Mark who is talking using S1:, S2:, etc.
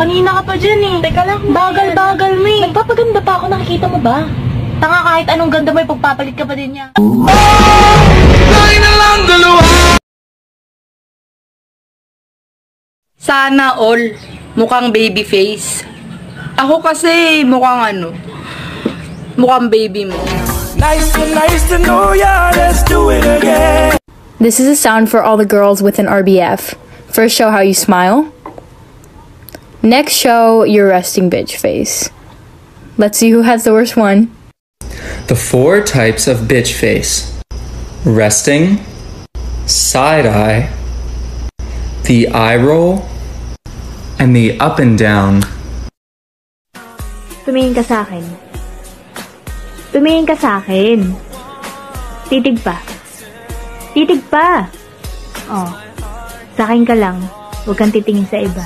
S1: Kanina ka pa dyan eh. Teka lang. Bagal-bagal mo eh. Nagpapaganda pa ako, nakikita mo ba? Tanga kahit anong ganda mo, pagpapalit ka pa din niya.
S2: Sana all. Mukhang baby face. Ako kasi mukhang ano. Mukhang baby mo.
S3: Nice to, nice to know ya. Let's do it again.
S4: This is a sound for all the girls with an RBF. First, show how you smile. Next, show your resting bitch face. Let's see who has the worst one.
S5: The four types of bitch face resting, side eye, the eye roll, and the up and down.
S6: Tumingin ka sa akin. Tumingin ka sa akin. Titig pa. Titig pa. Oh. Sa akin ka lang. Huwag kang titingin sa iba.